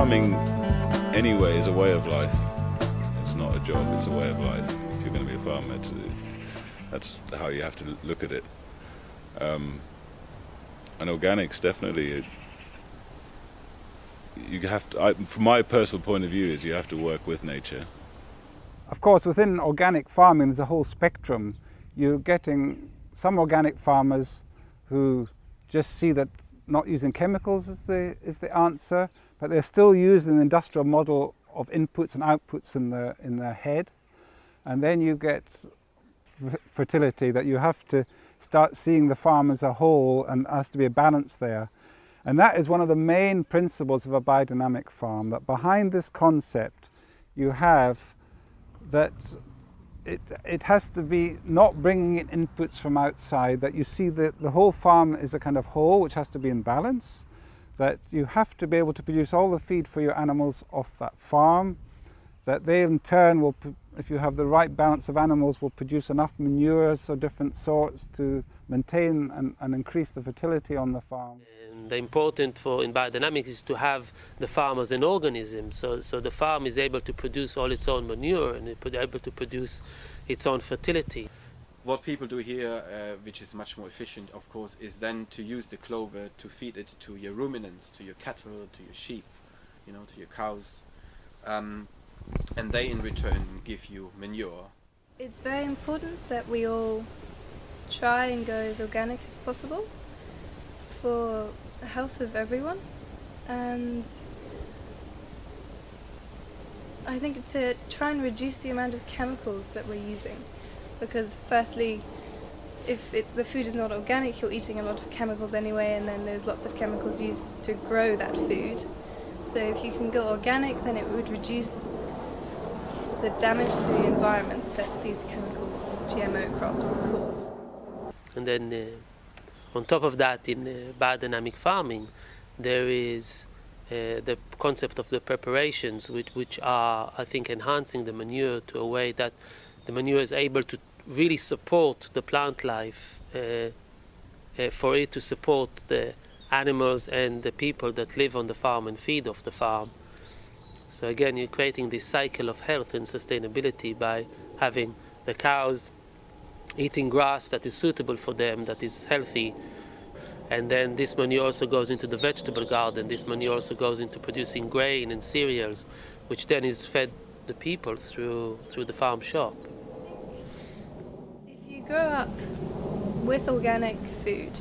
farming anyway is a way of life. It's not a job, it's a way of life. If you're going to be a farmer, that's how you have to look at it. Um, and organics definitely, it, you have to, I, from my personal point of view, is you have to work with nature. Of course, within organic farming, there's a whole spectrum. You're getting some organic farmers who just see that not using chemicals is the, is the answer, but they're still using the industrial model of inputs and outputs in, the, in their head. And then you get fertility that you have to start seeing the farm as a whole and there has to be a balance there. And that is one of the main principles of a biodynamic farm, that behind this concept you have that it, it has to be not bringing in inputs from outside, that you see that the whole farm is a kind of whole which has to be in balance, that you have to be able to produce all the feed for your animals off that farm, that they in turn will, if you have the right balance of animals, will produce enough manures of different sorts to maintain and, and increase the fertility on the farm. And the important for in biodynamics is to have the farm as an organism, so, so the farm is able to produce all its own manure and able to produce its own fertility. What people do here, uh, which is much more efficient, of course, is then to use the clover to feed it to your ruminants, to your cattle, to your sheep, you know, to your cows. Um, and they in return give you manure. It's very important that we all try and go as organic as possible for the health of everyone and I think to try and reduce the amount of chemicals that we're using because firstly if it's, the food is not organic you're eating a lot of chemicals anyway and then there's lots of chemicals used to grow that food so if you can go organic then it would reduce the damage to the environment that these chemicals GMO crops cause. And then uh, on top of that, in uh, biodynamic farming, there is uh, the concept of the preparations, which, which are, I think, enhancing the manure to a way that the manure is able to really support the plant life, uh, uh, for it to support the animals and the people that live on the farm and feed off the farm. So again, you're creating this cycle of health and sustainability by having the cows eating grass that is suitable for them, that is healthy. And then this manure also goes into the vegetable garden. This manure also goes into producing grain and cereals, which then is fed the people through through the farm shop. Grow up with organic food,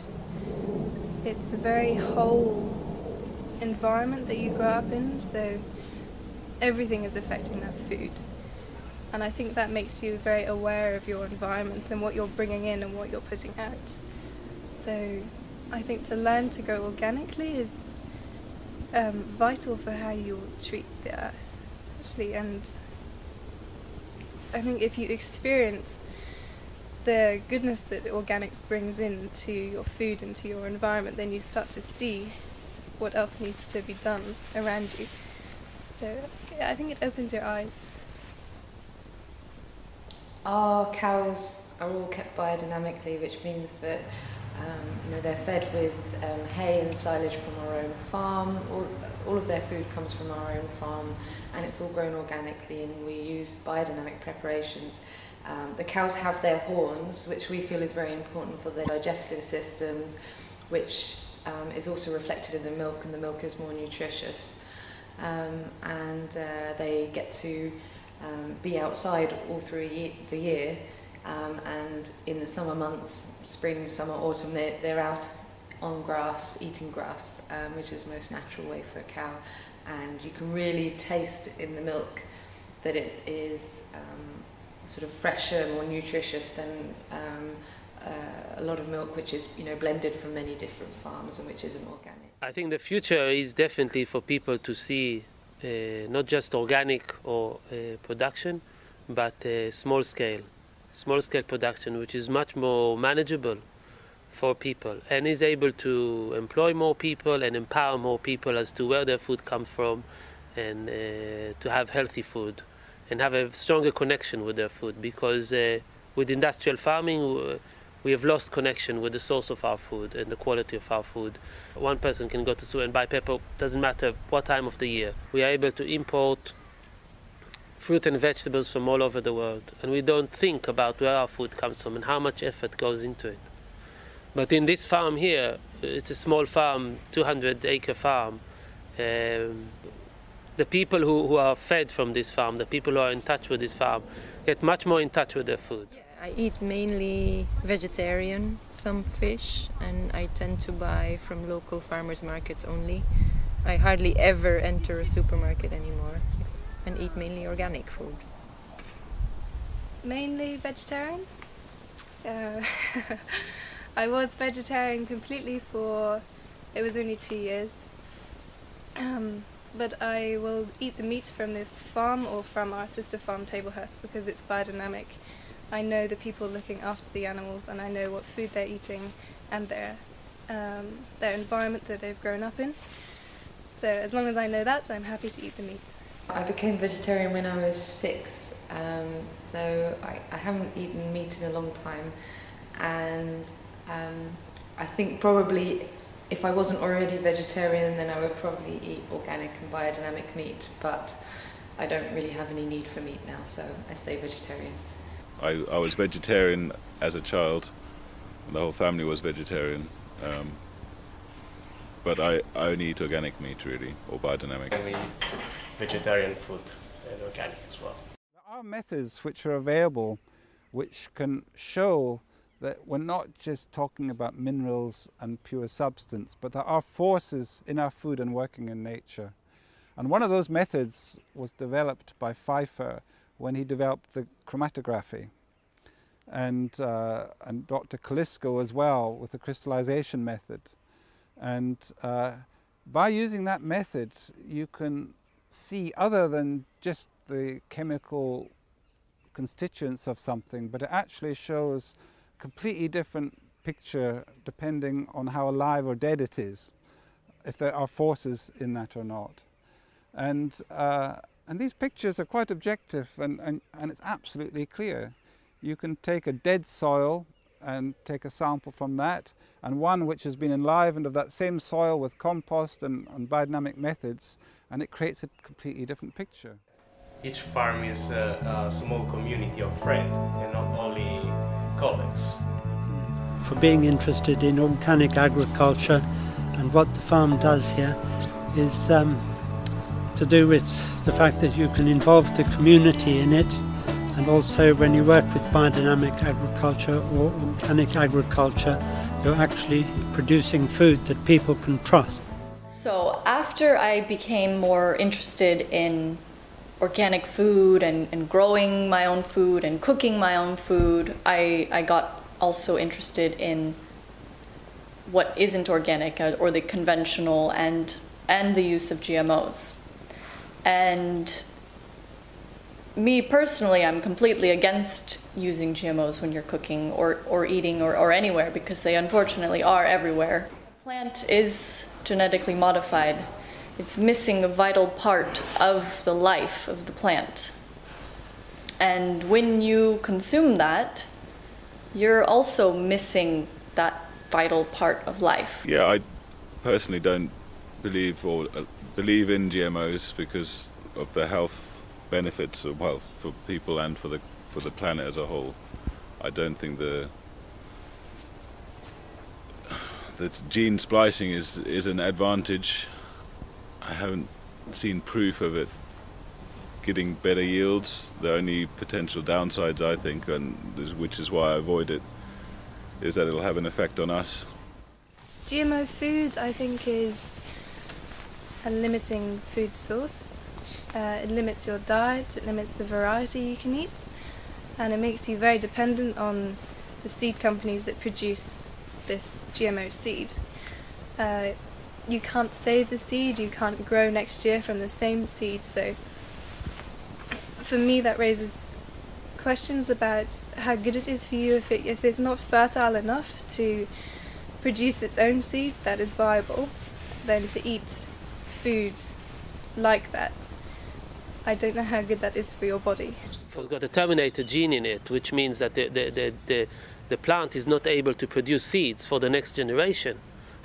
it's a very whole environment that you grow up in. So everything is affecting that food. And I think that makes you very aware of your environment and what you're bringing in and what you're putting out. So I think to learn to grow organically is um, vital for how you treat the earth, actually. And I think if you experience the goodness that organics brings into your food and to your environment, then you start to see what else needs to be done around you. So yeah, I think it opens your eyes. Our cows are all kept biodynamically, which means that um, you know they're fed with um, hay and silage from our own farm. All, all of their food comes from our own farm, and it's all grown organically. And we use biodynamic preparations. Um, the cows have their horns, which we feel is very important for their digestive systems, which um, is also reflected in the milk, and the milk is more nutritious. Um, and uh, they get to um, be outside all through the year um, and in the summer months, spring, summer, autumn, they're, they're out on grass, eating grass, um, which is the most natural way for a cow. And you can really taste in the milk that it is um, sort of fresher, more nutritious than um, uh, a lot of milk which is you know blended from many different farms and which isn't organic. I think the future is definitely for people to see uh, not just organic or uh, production, but uh, small scale, small scale production, which is much more manageable for people and is able to employ more people and empower more people as to where their food comes from and uh, to have healthy food and have a stronger connection with their food because uh, with industrial farming we have lost connection with the source of our food and the quality of our food. One person can go to store and buy pepper, doesn't matter what time of the year. We are able to import fruit and vegetables from all over the world, and we don't think about where our food comes from and how much effort goes into it. But in this farm here, it's a small farm, 200 acre farm. Um, the people who, who are fed from this farm, the people who are in touch with this farm, get much more in touch with their food. I eat mainly vegetarian, some fish, and I tend to buy from local farmers markets only. I hardly ever enter a supermarket anymore and eat mainly organic food. Mainly vegetarian. Uh, I was vegetarian completely for, it was only two years. Um, but I will eat the meat from this farm or from our sister farm Tablehurst because it's biodynamic. I know the people looking after the animals and I know what food they're eating and their um, their environment that they've grown up in. So as long as I know that, I'm happy to eat the meat. I became vegetarian when I was six, um, so I, I, haven't eaten meat in a long time, and um, I think probably if I wasn't already vegetarian, then I would probably eat organic and biodynamic meat, but I don't really have any need for meat now, so I stay vegetarian. I, I was vegetarian as a child, the whole family was vegetarian. Um, but I, I only eat organic meat really, or biodynamic. And we vegetarian food and organic as well. There are methods which are available which can show that we're not just talking about minerals and pure substance, but there are forces in our food and working in nature. And one of those methods was developed by Pfeiffer when he developed the chromatography. And, uh, and Dr. Kolisko as well with the crystallization method. And uh, by using that method, you can see other than just the chemical constituents of something, but it actually shows completely different picture depending on how alive or dead it is, if there are forces in that or not. And, uh, and these pictures are quite objective and, and, and it's absolutely clear. You can take a dead soil and take a sample from that and one which has been enlivened of that same soil with compost and, and biodynamic methods and it creates a completely different picture. Each farm is a, a small community of friends and not colleagues. For being interested in organic agriculture and what the farm does here is um, to do with the fact that you can involve the community in it and also when you work with biodynamic agriculture or organic agriculture you're actually producing food that people can trust. So after I became more interested in organic food and, and growing my own food and cooking my own food, I, I got also interested in what isn't organic uh, or the conventional and and the use of GMOs. And me personally, I'm completely against using GMOs when you're cooking or, or eating or, or anywhere because they unfortunately are everywhere. A plant is genetically modified. It's missing a vital part of the life of the plant. And when you consume that, you're also missing that vital part of life. Yeah, I personally don't believe or uh, believe in GMOs because of the health benefits of, well for people and for the for the planet as a whole. I don't think the that gene splicing is is an advantage. I haven't seen proof of it getting better yields. The only potential downsides, I think, and which is why I avoid it, is that it'll have an effect on us. GMO food, I think, is a limiting food source. Uh, it limits your diet, it limits the variety you can eat, and it makes you very dependent on the seed companies that produce this GMO seed. Uh, you can't save the seed, you can't grow next year from the same seed, so for me that raises questions about how good it is for you. If, it, if it's not fertile enough to produce its own seed that is viable, then to eat food like that I don't know how good that is for your body. It's got a terminator gene in it, which means that the, the, the, the, the plant is not able to produce seeds for the next generation,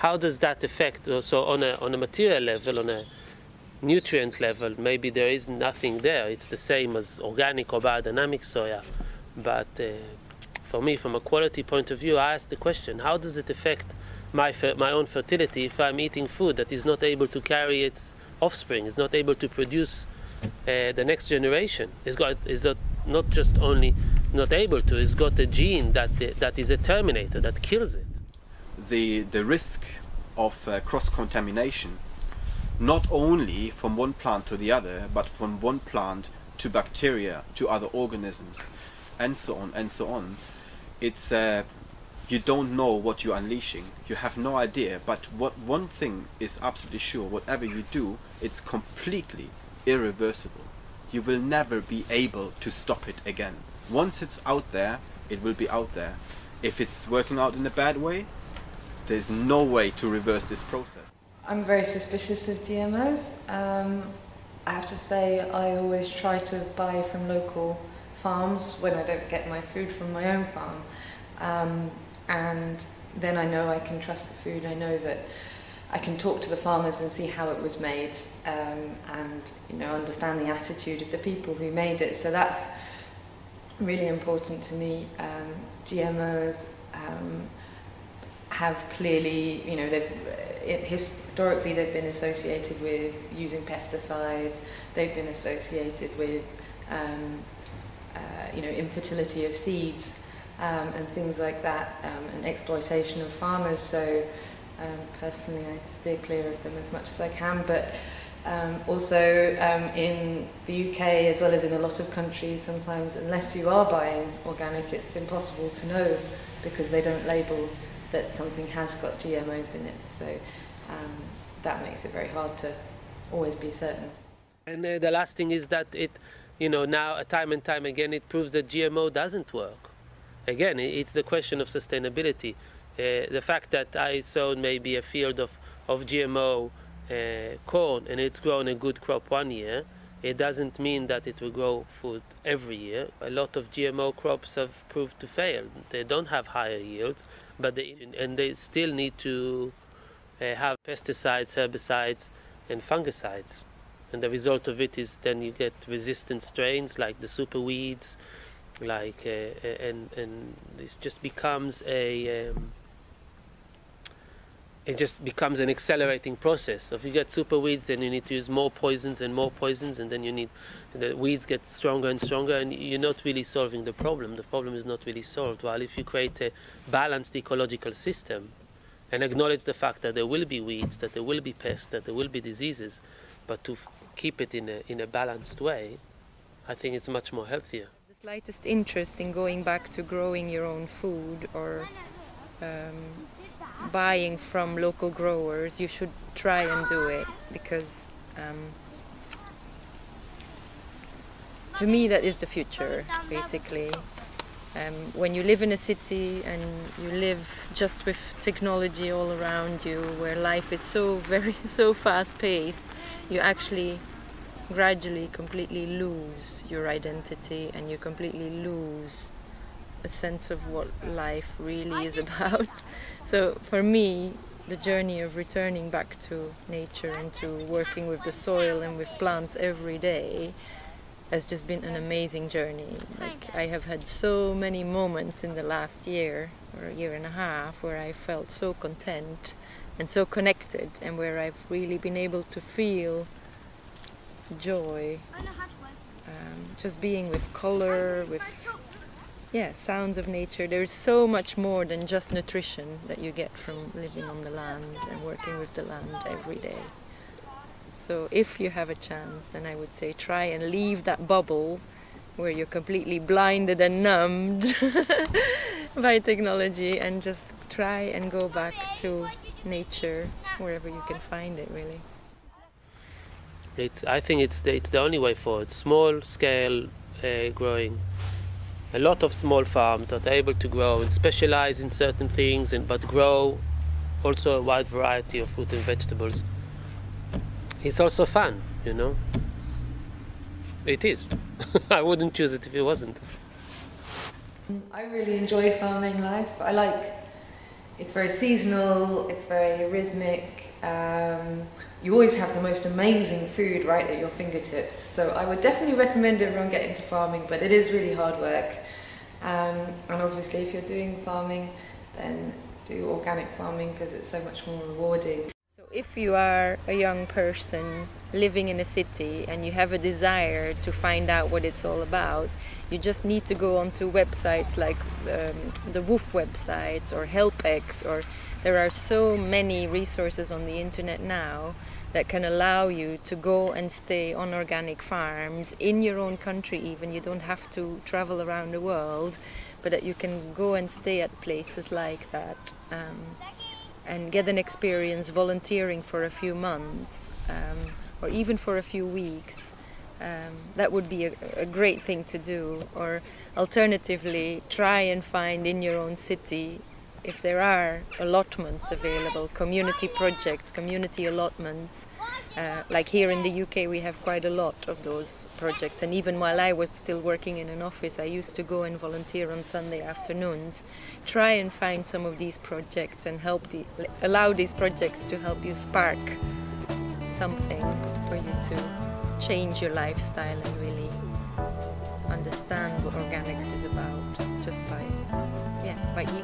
how does that affect? Uh, so on a on a material level, on a nutrient level, maybe there is nothing there. It's the same as organic or biodynamic soya, but uh, for me, from a quality point of view, I ask the question: How does it affect my my own fertility if I'm eating food that is not able to carry its offspring, is not able to produce uh, the next generation? Is got is not just only not able to, it's got a gene that that is a terminator that kills it. The the risk of uh, cross contamination, not only from one plant to the other, but from one plant to bacteria to other organisms, and so on and so on. It's uh, you don't know what you're unleashing. You have no idea. But what one thing is absolutely sure: whatever you do, it's completely irreversible. You will never be able to stop it again. Once it's out there, it will be out there. If it's working out in a bad way, there's no way to reverse this process. I'm very suspicious of GMOs. Um, I have to say, I always try to buy from local farms when I don't get my food from my own farm. Um, and then I know I can trust the food. I know that I can talk to the farmers and see how it was made um, and you know understand the attitude of the people who made it. So that's really important to me. Um, GMOs um, have clearly, you know, they've, historically they've been associated with using pesticides, they've been associated with, um, uh, you know, infertility of seeds um, and things like that, um, and exploitation of farmers. So um, personally I steer clear of them as much as I can, but um, also um, in the UK as well as in a lot of countries sometimes unless you are buying organic it's impossible to know because they don't label that something has got GMOs in it so um, that makes it very hard to always be certain. And uh, the last thing is that it you know now time and time again it proves that GMO doesn't work. Again it's the question of sustainability. Uh, the fact that I sowed maybe a field of, of GMO uh, corn and it's grown a good crop one year, it doesn't mean that it will grow food every year. A lot of GMO crops have proved to fail. They don't have higher yields, but they and they still need to uh, have pesticides, herbicides, and fungicides. And the result of it is then you get resistant strains like the super weeds, like uh, and and this just becomes a um, it just becomes an accelerating process. So if you get super weeds, then you need to use more poisons and more poisons, and then you need the weeds get stronger and stronger, and you're not really solving the problem. The problem is not really solved. While if you create a balanced ecological system and acknowledge the fact that there will be weeds, that there will be pests, that there will be diseases, but to keep it in a in a balanced way, I think it's much more healthier. The slightest interest in going back to growing your own food or um, buying from local growers, you should try and do it because um, to me that is the future basically. Um, when you live in a city and you live just with technology all around you, where life is so very so fast paced, you actually gradually completely lose your identity and you completely lose a sense of what life really is about. So for me, the journey of returning back to nature and to working with the soil and with plants every day has just been an amazing journey. Like I have had so many moments in the last year or a year and a half where I felt so content and so connected and where I've really been able to feel joy um, just being with color, with yeah, sounds of nature. There's so much more than just nutrition that you get from living on the land and working with the land every day. So if you have a chance, then I would say try and leave that bubble where you're completely blinded and numbed by technology and just try and go back to nature wherever you can find it really. It's, I think it's the, it's the only way forward. Small scale uh, growing a lot of small farms that are able to grow and specialize in certain things and but grow also a wide variety of fruit and vegetables it's also fun you know it is i wouldn't choose it if it wasn't I really enjoy farming life. I like it's very seasonal, it's very rhythmic. Um, you always have the most amazing food right at your fingertips. So I would definitely recommend everyone get into farming, but it is really hard work. Um, and obviously, if you're doing farming, then do organic farming because it's so much more rewarding. So if you are a young person living in a city and you have a desire to find out what it's all about, you just need to go onto websites like um, the WWOOF websites or HelpX or there are so many resources on the internet now that can allow you to go and stay on organic farms in your own country even you don't have to travel around the world but that you can go and stay at places like that um, and get an experience volunteering for a few months um, or even for a few weeks um, that would be a, a, great thing to do. Or alternatively, try and find in your own city if there are allotments available, community projects, community allotments. Uh, like here in the UK, we have quite a lot of those projects. And even while I was still working in an office, I used to go and volunteer on Sunday afternoons. Try and find some of these projects and help the, allow these projects to help you spark something for you to change your lifestyle and really understand what organics is about just by yeah by eating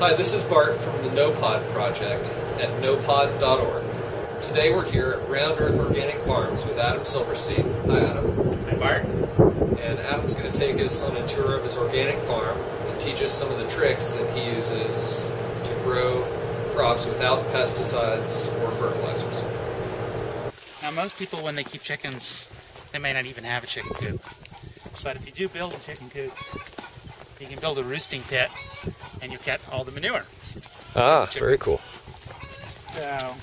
Hi, this is Bart from the NoPod project at nopod.org. Today we're here at Round Earth Organic Farms with Adam Silverstein. Hi, Adam. Hi, Bart. And Adam's going to take us on a tour of his organic farm and teach us some of the tricks that he uses to grow crops without pesticides or fertilizers. Now, most people, when they keep chickens, they may not even have a chicken coop. But if you do build a chicken coop, you can build a roosting pit and you get all the manure. Ah, very cool. So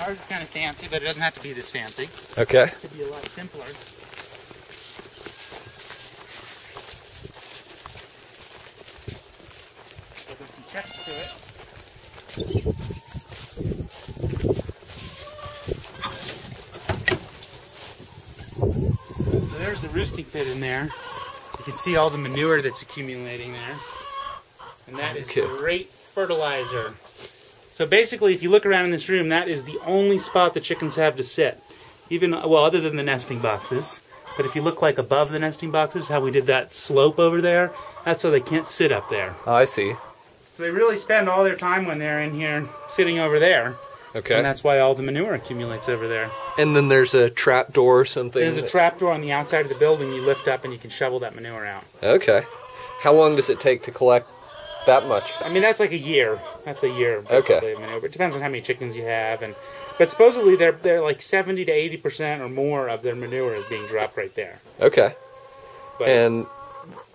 Ours is kind of fancy, but it doesn't have to be this fancy. Okay. It could be a lot simpler. So there's some checks to it. So there's the roosting pit in there. You can see all the manure that's accumulating there. And that is Okay. great fertilizer. So basically, if you look around in this room, that is the only spot the chickens have to sit. Even, well, other than the nesting boxes. But if you look like above the nesting boxes, how we did that slope over there, that's so they can't sit up there. Oh, I see. So they really spend all their time when they're in here sitting over there. Okay. And that's why all the manure accumulates over there. And then there's a trap door or something. There's a trap door on the outside of the building you lift up and you can shovel that manure out. Okay. How long does it take to collect that much? I mean, that's like a year. That's a year. Okay. of manure. It depends on how many chickens you have, and but supposedly they're they're like seventy to eighty percent or more of their manure is being dropped right there. Okay. But And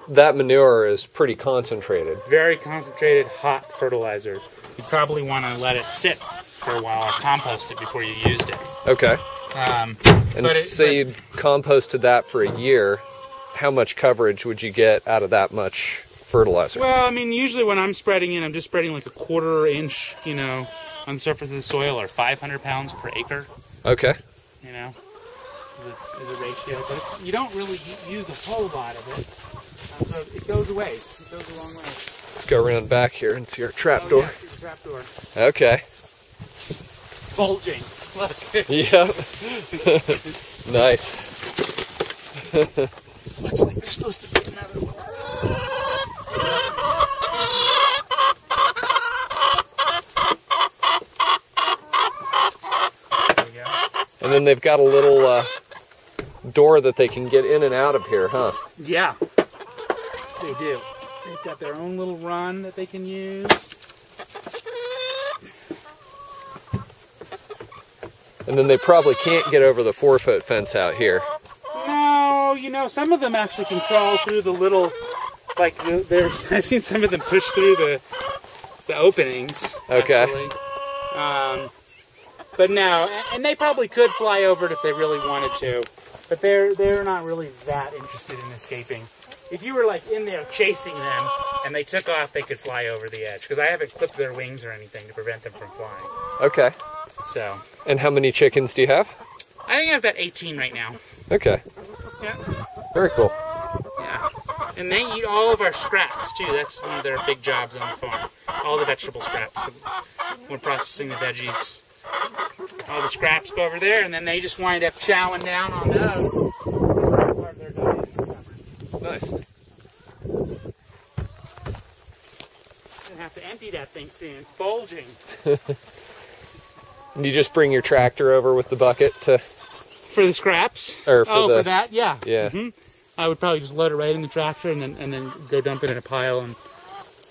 that manure is pretty concentrated. very concentrated hot fertilizer. You probably want to let it sit for a while or compost it before you used it. Okay. Um, And but it- say you composted that for a year, how much coverage would you get out of that much fertilizer? Well, I mean, usually when I'm spreading it, I'm just spreading like a quarter inch, you know, on the surface of the soil, or 500 pounds per acre. Okay. You know, is a, is a ratio, but you don't really use a whole lot of it. Um, so it goes away. It goes a long way. Let's go around back here and see our trap Oh, door. yeah, trap door. Okay. Bulging. Look. Yep. nice. Looks like there's supposed to be another one. There. And then they've got a little uh, door that they can get in and out of here, huh? Yeah, they do. They've got their own little run that they can use. And then they probably can't get over the four foot fence out here. No, you know, some of them actually can crawl through the little, like, the- there's, I've seen some of them push through the, the openings. Okay. Um, but no, and they probably could fly over it if they really wanted to, but they're they're not really that interested in escaping. If you were like in there chasing them and they took off, they could fly over the edge because I haven't clipped their wings or anything to prevent them from flying. Okay. So And how many chickens do you have? I think I have about 18 right now. Okay. Yeah. Very cool. Yeah. And they eat all of our scraps too. That's one of their big jobs on the farm. All the vegetable scraps. We're processing the veggies. All the scraps go over there, and then they just wind up chowing down on those. Part of their. Nice. Gonna have to empty that thing soon. Bulging. And you just bring your tractor over with the bucket to. For the scraps? Or for oh, the- for that? Yeah. Yeah. Mhm. I would probably just load it right in the tractor and then and then go dump it in a pile and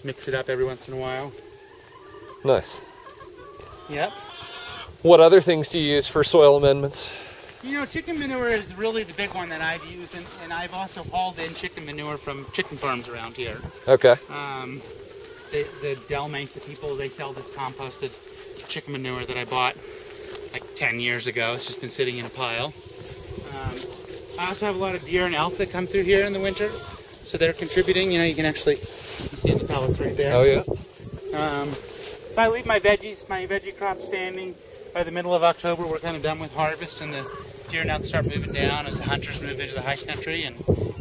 mix it up every once in a while. Nice. Yep. What other things do you use for soil amendments? You know, chicken manure is really the big one that I've used, and, and I've also hauled in chicken manure from chicken farms around here. Okay. Um, the, the Del Mesa people, they sell this composted chicken manure that I bought like 10 years ago. It's just been sitting in a pile. Um, I also have a lot of deer and elk that come through here in the winter, so they're contributing. You know, you can actually you see the pellets right there. Oh, yeah. Um, so I leave my veggies, my veggie crop standing. By the middle of October, we're kind of done with harvest, and the deer and elk start moving down as the hunters move into the high country, and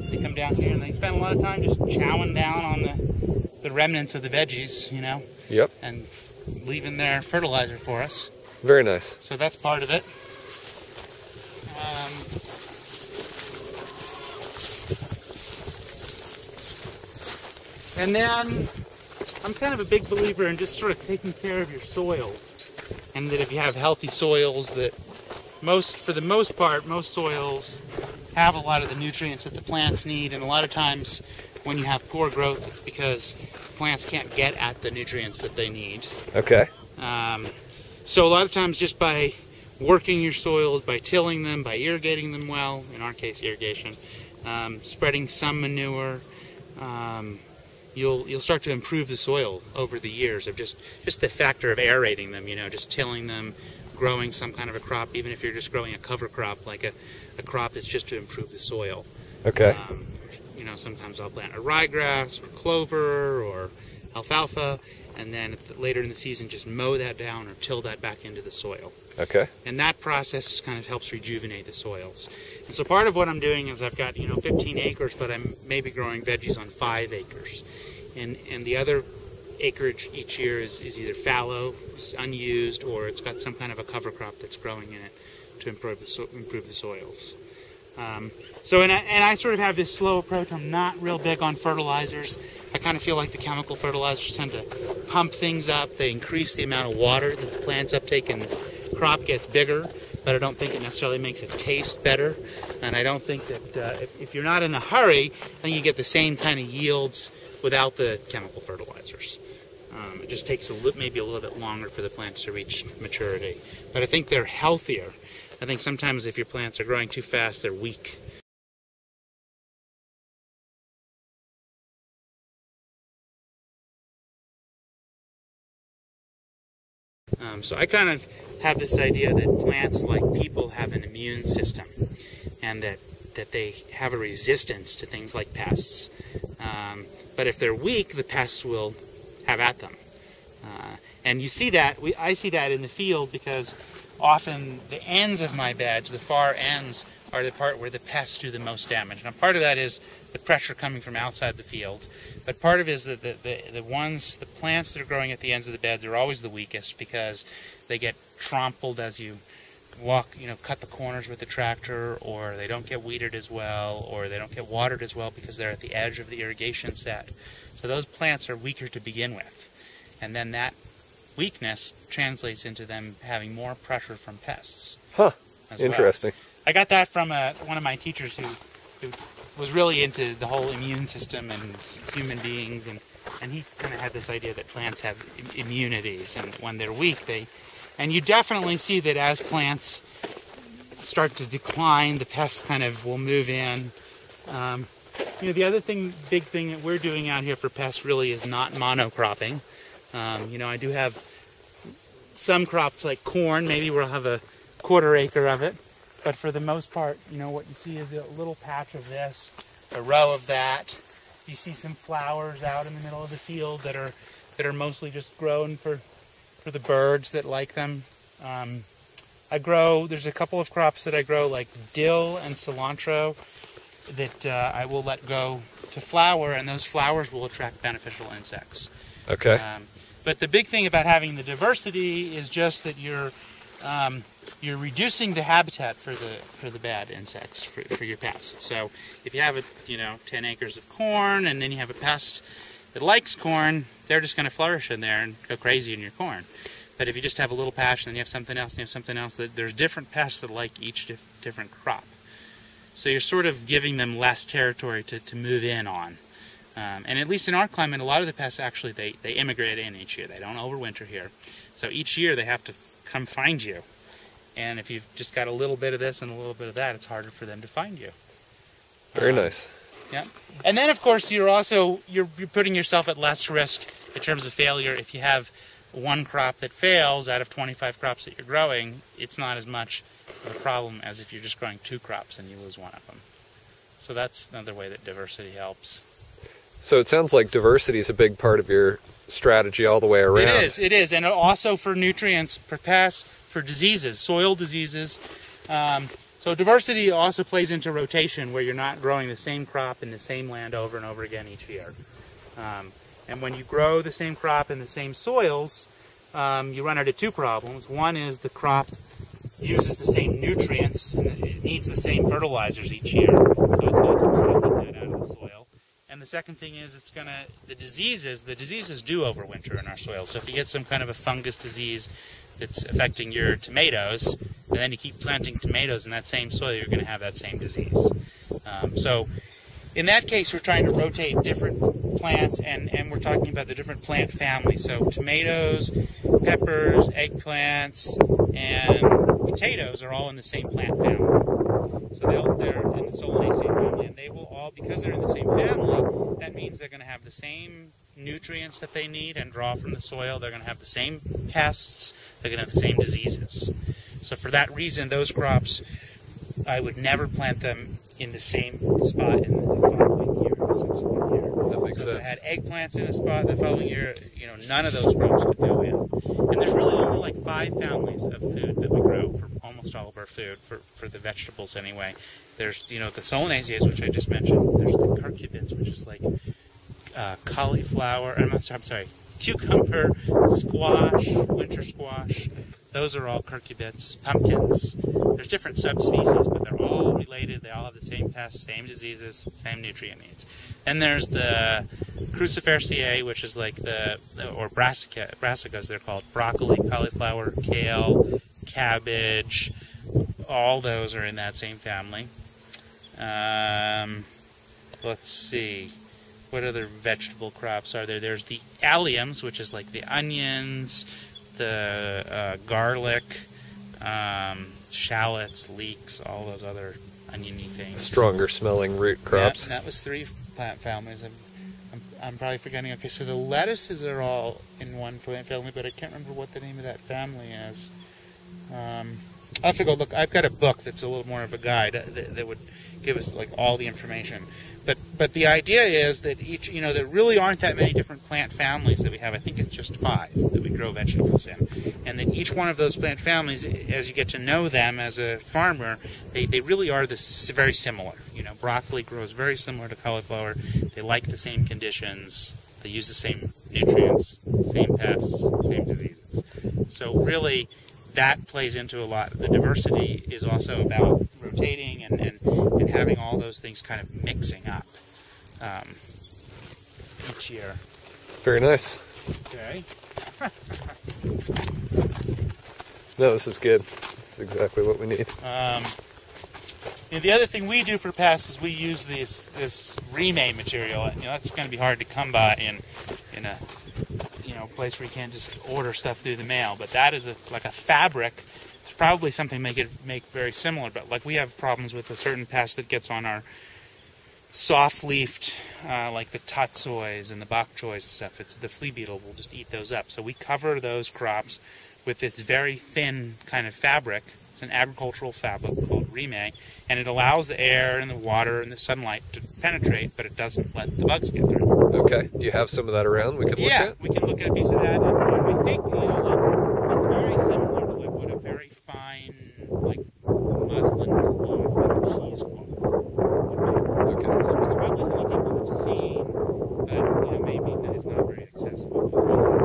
they come down here and they spend a lot of time just chowing down on the the remnants of the veggies, you know, Yep. and leaving their fertilizer for us. Very nice. So that's part of it. Um, and then I'm kind of a big believer in just sort of taking care of your soils. And that if you have healthy soils, that most, for the most part, most soils have a lot of the nutrients that the plants need. And a lot of times when you have poor growth, it's because plants can't get at the nutrients that they need. Okay. Um, so a lot of times, just by working your soils, by tilling them, by irrigating them well, in our case, irrigation, um, spreading some manure, um, you'll you'll start to improve the soil over the years of just just the factor of aerating them. You know, just tilling them, growing some kind of a crop, even if you're just growing a cover crop, like a, a crop that's just to improve the soil. Okay. Um, you know, sometimes I'll plant a ryegrass or clover or alfalfa, and then later in the season just mow that down or till that back into the soil. Okay. And that process kind of helps rejuvenate the soils. And so part of what I'm doing is I've got, you know, 15 acres, but I'm maybe growing veggies on five acres. And, and the other acreage each year is, is either fallow, is unused, or it's got some kind of a cover crop that's growing in it to improve the, so, improve the soils. Um, so, and I, and I sort of have this slow approach. I'm not real big on fertilizers. I kind of feel like the chemical fertilizers tend to pump things up. They increase the amount of water that the plants uptake and the crop gets bigger, but I don't think it necessarily makes it taste better. And I don't think that uh, if, if you're not in a hurry, then you get the same kind of yields without the chemical fertilizers. Um, it just takes a li- maybe a little bit longer for the plants to reach maturity. But I think they're healthier. I think sometimes if your plants are growing too fast, they're weak. Um, so I kind of have this idea that plants, like people, have an immune system, and that that they have a resistance to things like pests. Um, but if they're weak, the pests will have at them. Uh, and you see that we, I see that in the field because often the ends of my beds, the far ends, are the part where the pests do the most damage. Now, part of that is the pressure coming from outside the field, but part of it is that the, the, the ones, the plants that are growing at the ends of the beds are always the weakest because they get trampled as you walk, you know, cut the corners with the tractor, or they don't get weeded as well, or they don't get watered as well because they're at the edge of the irrigation set. So those plants are weaker to begin with. And then that weakness translates into them having more pressure from pests. Huh. as well. Interesting. I got that from uh, one of my teachers who, who was really into the whole immune system and human beings, and, and he kind of had this idea that plants have im- immunities, and when they're weak, they. And you definitely see that as plants start to decline, the pests kind of will move in. Um, you know, the other thing, big thing that we're doing out here for pests really is not monocropping. Um, you know, I do have some crops like corn. Maybe we'll have a quarter acre of it, but for the most part, you know, what you see is a little patch of this, a row of that. You see some flowers out in the middle of the field that are that are mostly just grown for for the birds that like them. Um, I grow. There's a couple of crops that I grow, like dill and cilantro, that uh, I will let go to flower, and those flowers will attract beneficial insects. Okay. Um, but the big thing about having the diversity is just that you're um, you're reducing the habitat for the for the bad insects for, for your pests. So if you have a you know 10 acres of corn and then you have a pest that likes corn, they're just going to flourish in there and go crazy in your corn. But if you just have a little patch and then you have something else and you have something else, that there's different pests that like each dif- different crop. So you're sort of giving them less territory to, to move in on. Um, and at least in our climate, a lot of the pests actually they, they immigrate in each year. They don't overwinter here. So each year they have to come find you. And if you've just got a little bit of this and a little bit of that, it's harder for them to find you. Very Um, nice. Yeah. And then of course you're also you're, you're putting yourself at less risk in terms of failure if you have one crop that fails out of 25 crops that you're growing, it's not as much of a problem as if you're just growing two crops and you lose one of them. So that's another way that diversity helps. So it sounds like diversity is a big part of your strategy all the way around. It is, it is, and also for nutrients, for pests, for diseases, soil diseases. Um, so diversity also plays into rotation, where you're not growing the same crop in the same land over and over again each year. Um, and when you grow the same crop in the same soils, um, you run into two problems. One is the crop uses the same nutrients and it needs the same fertilizers each year, so it's going to suck sucking that out of the soil. And the second thing is it's going to the diseases. The diseases do overwinter in our soil. So if you get some kind of a fungus disease that's affecting your tomatoes, and then you keep planting tomatoes in that same soil, you're going to have that same disease. Um, so in that case, we're trying to rotate different plants, and, and we're talking about the different plant families. So tomatoes, peppers, eggplants, and potatoes are all in the same plant family. So they'll, they're in the Solanaceae family, and they will all, because they're in the same family, that means they're going to have the same nutrients that they need and draw from the soil. They're going to have the same pests. They're going to have the same diseases. So for that reason, those crops, I would never plant them in the same spot in the following year, the subsequent year. That makes so if. I had eggplants in a spot the following year, you know, none of those crops could go in. And there's really only like five families of food that we grow for almost all of our food, for, for the vegetables anyway. There's, you know, the solanaceae, which I just mentioned. There's the cucurbits, which is like uh, cauliflower, I'm, not, I'm sorry, cucumber, squash, winter squash. Those are all cucurbits, pumpkins. There's different subspecies, but they're all related. They all have the same pests, same diseases, same nutrient needs. Then there's the cruciferaceae, which is like the, or brassica, brassicas, they're called broccoli, cauliflower, kale, cabbage. All those are in that same family. Um, let's see. What other vegetable crops are there? There's the alliums, which is like the onions, the uh, garlic, um, shallots, leeks, all those other oniony things. Stronger smelling root crops. Yeah, that was three plant families. I'm, I'm, I'm probably forgetting. Okay, so the lettuces are all in one plant family, but I can't remember what the name of that family is. Um, I'll have to go look. I've got a book that's a little more of a guide that, that would give us like all the information. But but the idea is that each you know there really aren't that many different plant families that we have. I think it's just five that we grow vegetables in, and that each one of those plant families, as you get to know them as a farmer, they, they really are this very similar. You know, broccoli grows very similar to cauliflower. They like the same conditions. They use the same nutrients, same pests, same diseases. So really, that plays into a lot. The diversity is also about rotating and, and, and having all those things kind of mixing up um, each year. Very nice. Okay. No, this is good. This is exactly what we need. Um, you know, the other thing we do for pests is we use this this Remay material. You know, that's going to be hard to come by in in a know place where you can't just order stuff through the mail. But that is a like a fabric. It's probably something make it make very similar. But like we have problems with a certain pest that gets on our soft leafed, uh, like the tatsois and the bok choys and stuff. It's the flea beetle will just eat those up. So we cover those crops with this very thin kind of fabric. It's an agricultural fabric called Remay, and it allows the air and the water and the sunlight to penetrate, but it doesn't let the bugs get through. Okay. Do you have some of that around we could look yeah, at? we can look at a piece of that. And uh, I think you know, like, it's very similar to like what a very fine, like muslin cloth, like a cheesecloth. would be. Okay. So it's probably something people have seen, but you know maybe that it's not very accessible. because of it.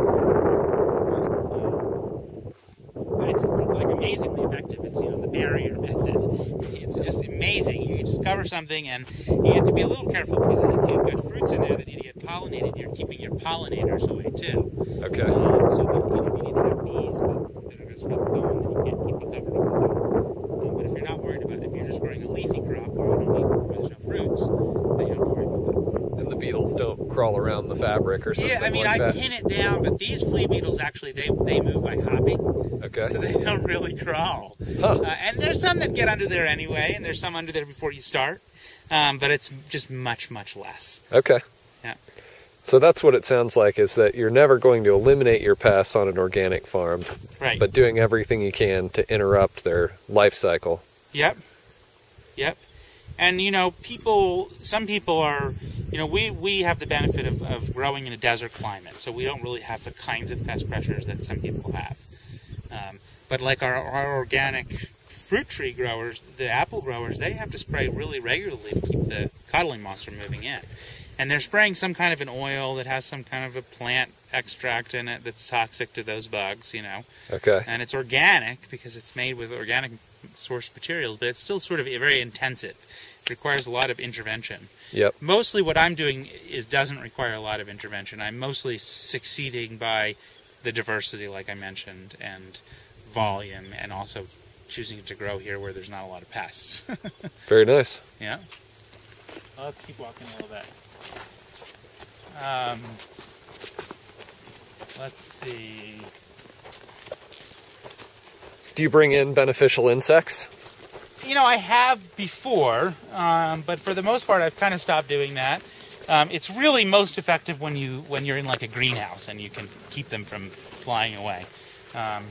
But it's, it's like amazingly effective. It's you know the barrier method. It's just amazing. Cover something, and you have to be a little careful because if you've got fruits in there that need to get pollinated, you're keeping your pollinators away too. Okay. Um, so that, you know, if you need to have bees that, that are going to spread pollen, then you can't keep it covered all the time. Um, but if you're not worried about, if you're just growing a leafy crop where you don't need, where there's no fruits, then you don't have to worry about that. And the beetles don't crawl around the fabric or something Yeah, I mean, like I that. pin it down, but these flea beetles actually they they move by hopping. Okay. So they don't really crawl. Huh. Uh, and there's some that get under there anyway, and there's some under there before you start. Um, but it's just much, much less. Okay. Yeah. So that's what it sounds like is that you're never going to eliminate your pests on an organic farm, Right. but doing everything you can to interrupt their life cycle. Yep. Yep. And you know, people. Some people are. You know, we we have the benefit of, of growing in a desert climate, so we don't really have the kinds of pest pressures that some people have. Um, but like our, our organic fruit tree growers, the apple growers, they have to spray really regularly to keep the codling moths from moving in. And they're spraying some kind of an oil that has some kind of a plant extract in it that's toxic to those bugs, you know Okay. and it's organic because it's made with organic source materials, but it's still sort of very intensive. It requires a lot of intervention. Yep. Mostly, what I'm doing is doesn't require a lot of intervention. I'm mostly succeeding by the diversity, like I mentioned, and volume, and also choosing to grow here where there's not a lot of pests. Very nice. yeah. Let's keep walking a little bit. Um, let's see. Do you bring in beneficial insects? You know, I have before, um, but for the most part, I've kind of stopped doing that. Um, it's really most effective when you when you're in like a greenhouse and you can keep them from flying away. Um,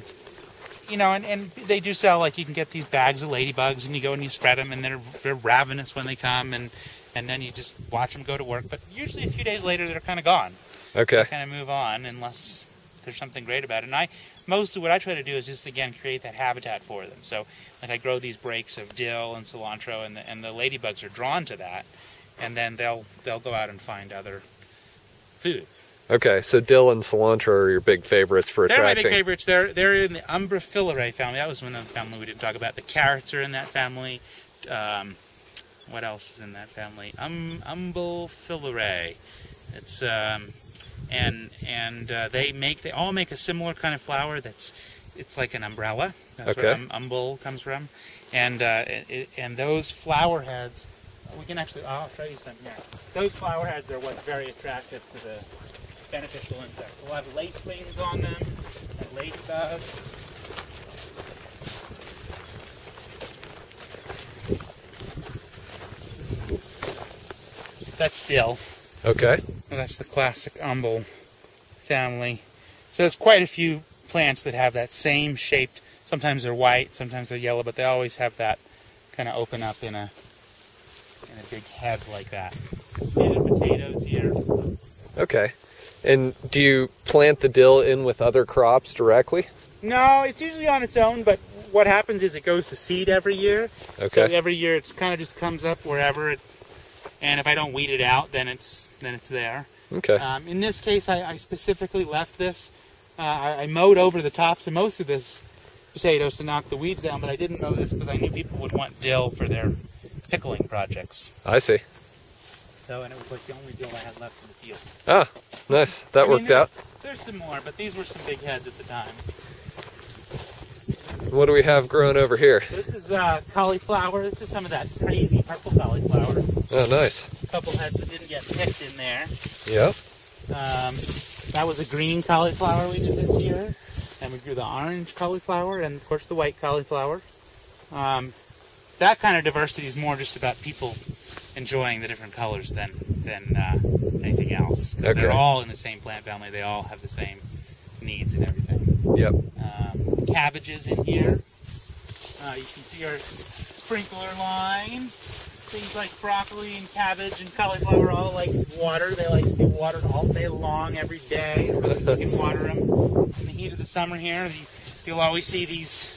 you know, and, and they do sell like you can get these bags of ladybugs and you go and you spread them and they're they're ravenous when they come and and then you just watch them go to work. But usually a few days later they're kind of gone. Okay. Kind of move on unless there's something great about it. And I mostly what I try to do is just again create that habitat for them. So like I grow these breaks of dill and cilantro and the, and the ladybugs are drawn to that and then they'll they'll go out and find other food. Okay, so dill and cilantro are your big favorites for attracting. They're my big favorites. They're they're in the Umbelliferae family. That was one of the family we didn't talk about. The carrots are in that family. Um, what else is in that family? Um, Umbelliferae. It's um, and and uh, they make they all make a similar kind of flower. That's it's like an umbrella. That's where um, umbel comes from. And uh, it, and those flower heads, we can actually. I'll show you some here. Those flower heads are what's very attractive to the beneficial insects. We'll have lace wings on them, and ladybugs. That's dill. Okay. And that's the classic umbel family. So there's quite a few plants that have that same shaped. Sometimes they're white, sometimes they're yellow, but they always have that kind of open up in a in a big head like that. These are potatoes here. Okay. And do you plant the dill in with other crops directly? No, it's usually on its own, but what happens is it goes to seed every year. Okay. So every year it kind of just comes up wherever it, and if I don't weed it out, then it's then it's there. Okay. Um, in this case, I, I specifically left this. Uh, I, I mowed over the tops of most of this potatoes to knock the weeds down, but I didn't mow this because I knew people would want dill for their pickling projects. I see. So, and it was like the only dill I had left in the field. Ah, nice. That I mean, worked there- out. There's some more, but these were some big heads at the time. What do we have growing over here? This is uh, cauliflower. This is some of that crazy purple cauliflower. Oh, nice. A couple heads that didn't get picked in there. Yep. Um, that was a green cauliflower we did this year. And we grew the orange cauliflower and, of course, the white cauliflower. Um, that kind of diversity is more just about people enjoying the different colors than, than uh, anything else. Because they're all in the same plant family. They all have the same needs and everything. Yep. Um, cabbages in here. Uh, you can see our sprinkler line. Things like broccoli and cabbage and cauliflower all like water. They like to be watered all day long, every day. You can water them in the heat of the summer here. You'll always see these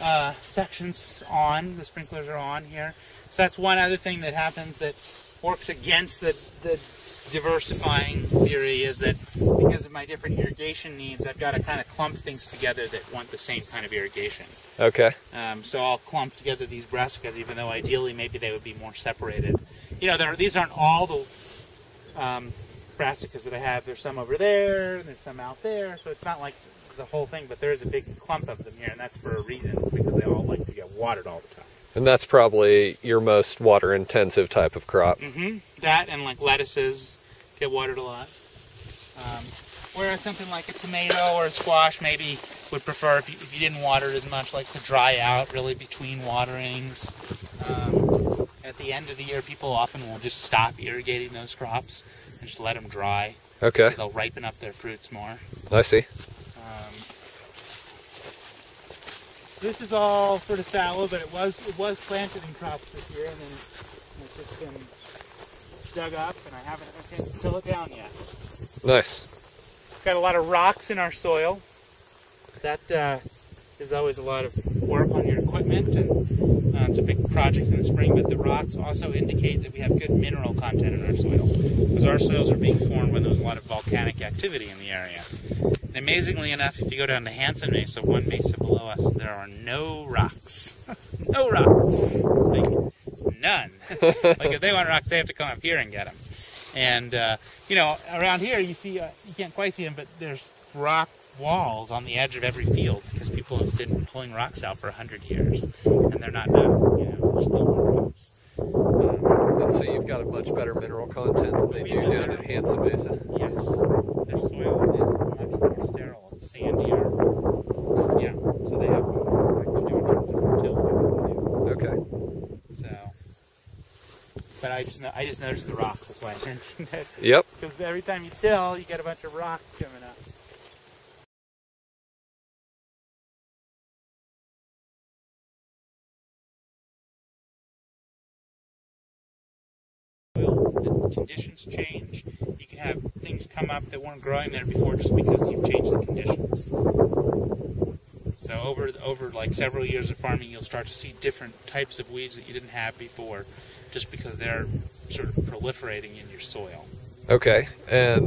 uh, sections on. The sprinklers are on here. So that's one other thing that happens that works against the, the diversifying theory is that because of my different irrigation needs, I've got to kind of clump things together that want the same kind of irrigation. Okay. Um, so I'll clump together these brassicas, even though ideally maybe they would be more separated. You know, there are, these aren't all the um, brassicas that I have. There's some over there, and there's some out there, so it's not like the whole thing, but there is a big clump of them here, and that's for a reason. It's because they all like to get watered all the time. And that's probably your most water intensive type of crop. hmm That and like lettuces get watered a lot. Um, whereas something like a tomato or a squash maybe would prefer if you, if you didn't water it as much, likes to dry out really between waterings. Um, at the end of the year, people often will just stop irrigating those crops and just let them dry. Okay. So they'll ripen up their fruits more. I see. Um, this is all sort of fallow, but it was it was planted in crops this year, and then it's just been dug up, and I haven't had a chance to till it down yet. Nice. Got a lot of rocks in our soil. That uh, is always a lot of work on your equipment, and uh, it's a big project in the spring. But the rocks also indicate that we have good mineral content in our soil, because our soils are being formed when there's a lot of volcanic activity in the area. And amazingly enough, if you go down to Hanson Mesa, one mesa below us, there are no rocks. no rocks. Like, none. like, if they want rocks, they have to come up here and get them. And, uh, you know, around here, you see, uh, you can't quite see them, but there's rock walls on the edge of every field because people have been pulling rocks out for a hundred years, and they're not done. You know, there's still more rocks. And so you've got a much better mineral content than they do down at Hanson Mesa. Yes, their soil is much more sterile. It's sandier. Yeah, so they have more to do in terms of fertility. Okay. So, but I just know, I just noticed the rocks. That's why why I mentioned it. Yep. Because every time you till, you get a bunch of rocks coming up. The conditions change. You can have things come up that weren't growing there before just because you've changed the conditions. So over over like several years of farming, you'll start to see different types of weeds that you didn't have before, just because they're sort of proliferating in your soil. Okay. And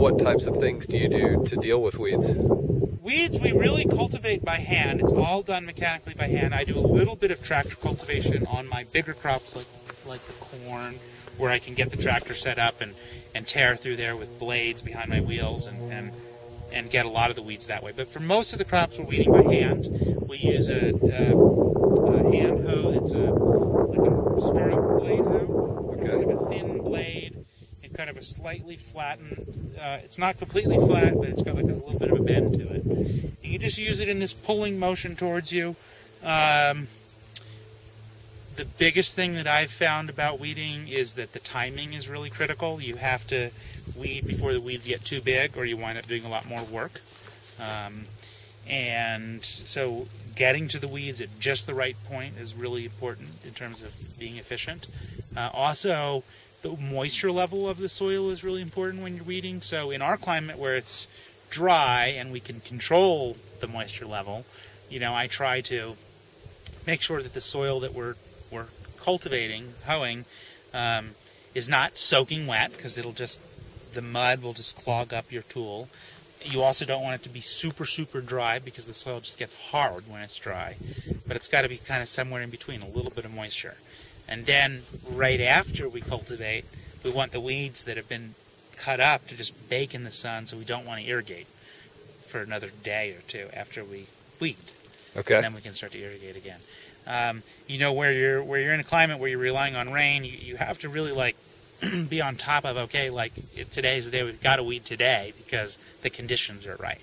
what types of things do you do to deal with weeds? Weeds we really cultivate by hand. It's all done mechanically by hand. I do a little bit of tractor cultivation on my bigger crops like like the corn, where I can get the tractor set up and, and tear through there with blades behind my wheels and, and and get a lot of the weeds that way. But for most of the crops, we're weeding by hand. We use a, a, a hand hoe that's a like a stirrup blade hoe. Okay. It's like a thin blade and kind of a slightly flattened. Uh, it's not completely flat, but it's got like a little bit of a bend to it. You can just use it in this pulling motion towards you. Um, the biggest thing that I've found about weeding is that the timing is really critical. You have to weed before the weeds get too big, or you wind up doing a lot more work. Um, and so, getting to the weeds at just the right point is really important in terms of being efficient. Uh, also, the moisture level of the soil is really important when you're weeding. So, in our climate where it's dry and we can control the moisture level, you know, I try to make sure that the soil that we're we're cultivating, hoeing, um, is not soaking wet because it'll just the mud will just clog up your tool. You also don't want it to be super super dry because the soil just gets hard when it's dry. But it's got to be kind of somewhere in between, a little bit of moisture. And then right after we cultivate, we want the weeds that have been cut up to just bake in the sun, so we don't want to irrigate for another day or two after we weed. Okay. And then we can start to irrigate again. Um, you know where you're where you're in a climate where you're relying on rain, you, you have to really like be on top of okay, like today's the day we've got to weed today because the conditions are right.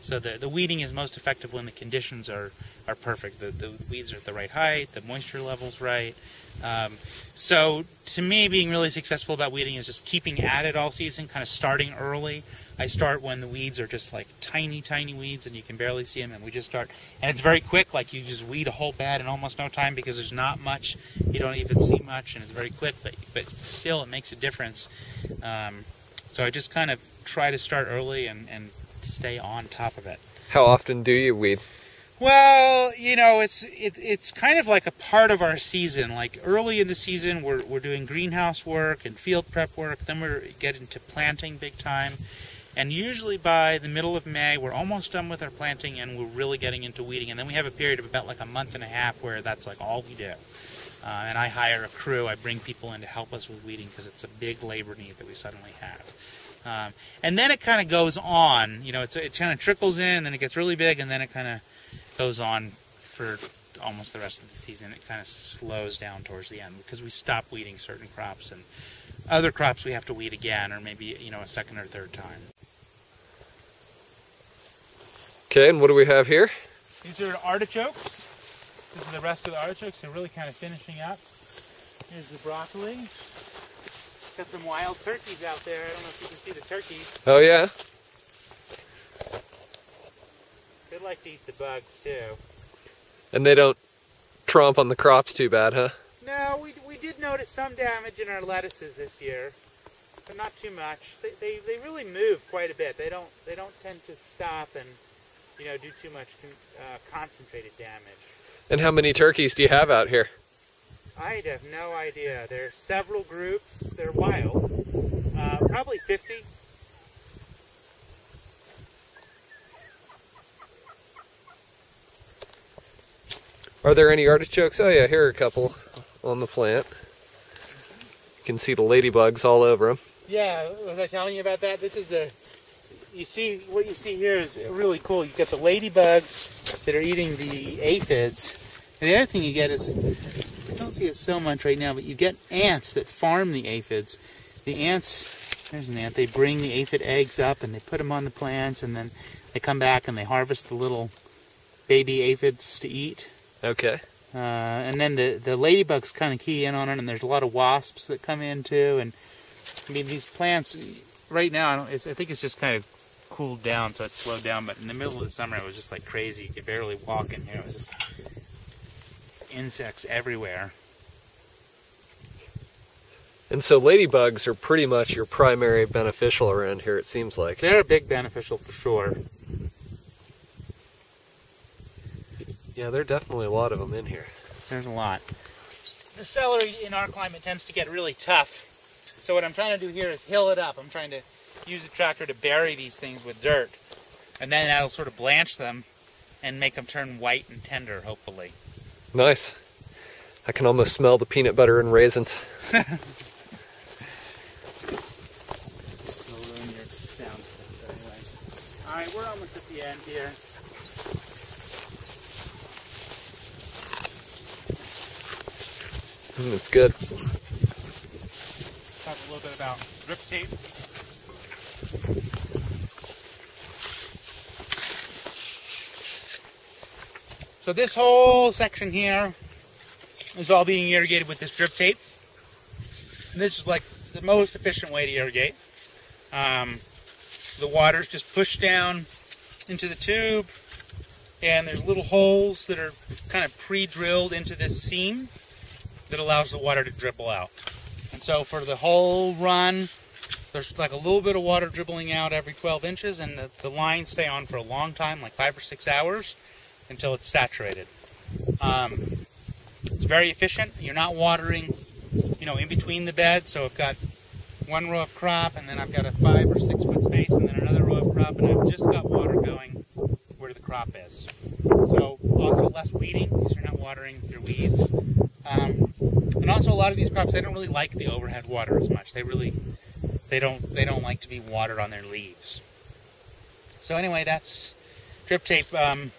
So the the weeding is most effective when the conditions are are perfect. The the weeds are at the right height, the moisture level's right. Um, so to me, being really successful about weeding is just keeping at it all season, kind of starting early. I start when the weeds are just like tiny, tiny weeds and you can barely see them, and we just start. And it's very quick, like you just weed a whole bed in almost no time because there's not much. You don't even see much, and it's very quick, but but still it makes a difference. Um, so I just kind of try to start early and, and stay on top of it. How often do you weed? Well, you know, it's it, it's kind of like a part of our season. Like early in the season, we're we're doing greenhouse work and field prep work. Then we're getting to planting big time, and usually by the middle of May, we're almost done with our planting and we're really getting into weeding. And then we have a period of about like a month and a half where that's like all we do. Uh, and I hire a crew. I bring people in to help us with weeding because it's a big labor need that we suddenly have. Um, and then it kind of goes on. You know, it kind of trickles in, then it gets really big, and then it kind of goes on for almost the rest of the season. It kind of slows down towards the end because we stop weeding certain crops, and other crops we have to weed again, or maybe you know a second or third time. Okay, and what do we have here? These are artichokes. This is the rest of the artichokes. They're really kind of finishing up. Here's the broccoli. Got some wild turkeys out there. I don't know if you can see the turkeys. Oh yeah. They like to eat the bugs too. And they don't tromp on the crops too bad, huh? No, we, we did notice some damage in our lettuces this year, but not too much. They, they, they really move quite a bit. They don't they don't tend to stop and you know do too much uh, concentrated damage. And how many turkeys do you have out here? I have no idea. There are several groups. They're wild. Uh, probably 50. Are there any artichokes? Oh yeah, here are a couple on the plant. You can see the ladybugs all over them. Yeah, was I telling you about that? This is the, you see, what you see here is really cool. You get the ladybugs that are eating the aphids. And the other thing you get is, I don't see it so much right now, but you get ants that farm the aphids. The ants, there's an ant, they bring the aphid eggs up and they put them on the plants and then they come back and they harvest the little baby aphids to eat. Okay. Uh, and then the, the ladybugs kind of key in on it, and there's a lot of wasps that come in too. And I mean, these plants right now, I, don't, it's, I think it's just kind of cooled down, so it slowed down. But in the middle of the summer, it was just like crazy. You could barely walk in here. It was just insects everywhere. And so ladybugs are pretty much your primary beneficial around here, it seems like. They're a big beneficial for sure. Yeah, there are definitely a lot of them in here. There's a lot. The celery in our climate tends to get really tough. So what I'm trying to do here is hill it up. I'm trying to use the tractor to bury these things with dirt. And then that'll sort of blanch them and make them turn white and tender, hopefully. Nice. I can almost smell the peanut butter and raisins. Alright, we're almost at the end here. Mm, it's good. Talk a little bit about drip tape. So this whole section here is all being irrigated with this drip tape. And this is like the most efficient way to irrigate. Um, the water's just pushed down into the tube, and there's little holes that are kind of pre-drilled into this seam that allows the water to dribble out. And so for the whole run, there's like a little bit of water dribbling out every 12 inches, and the, the lines stay on for a long time, like five or six hours, until it's saturated. Um, it's very efficient. You're not watering, you know, in between the beds. So I've got one row of crop, and then I've got a five or six foot space, and then another row of crop, and I've just got water going where the crop is. So also less weeding because you're not watering your weeds. Um, and also a lot of these crops they don't really like the overhead water as much. They really they don't they don't like to be watered on their leaves. So anyway, that's drip tape. Um,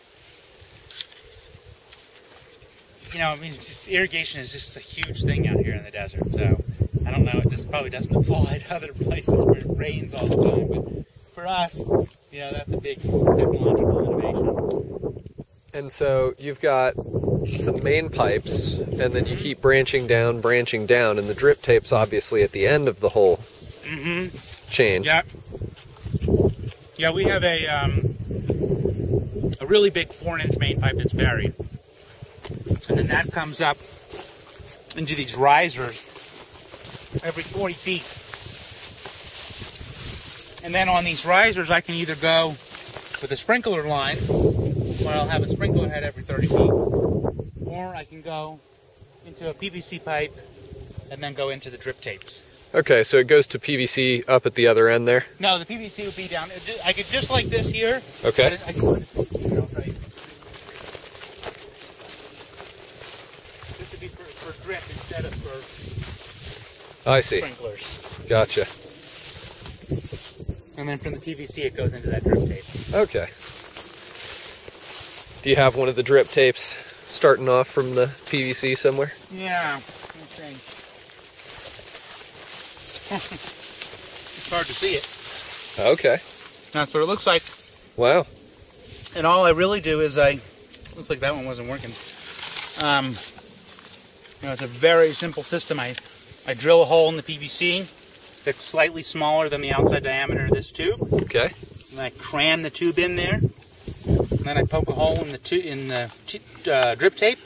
you know, I mean, just irrigation is just a huge thing out here in the desert. So I don't know, it just probably doesn't apply to other places where it rains all the time. But for us, you know, that's a big technological innovation. And so you've got some main pipes, and then you keep branching down, branching down, and the drip tape's obviously at the end of the whole Mm-hmm. chain. Yeah. Yeah, we have a um, a really big four-inch main pipe that's buried, and then that comes up into these risers every 40 feet. And then on these risers, I can either go with a sprinkler line, where I'll have a sprinkler head every 30 feet, or I can go into a PVC pipe and then go into the drip tapes. Okay, so it goes to PVC up at the other end there. No, the PVC would be down. I could just like this here. Okay. but I can it here, I'll. This would be for, for drip instead of for I see. sprinklers. Gotcha. And then from the PVC, it goes into that drip tape. Okay. Do you have one of the drip tapes starting off from the PVC somewhere? Yeah. let me think. It's hard to see it. Okay. That's what it looks like. Wow. And all I really do is I. Looks like that one wasn't working. Um, you know, it's a very simple system. I, I drill a hole in the PVC that's slightly smaller than the outside diameter of this tube. Okay. And I cram the tube in there. And then I poke a hole in the tu- in the uh, drip tape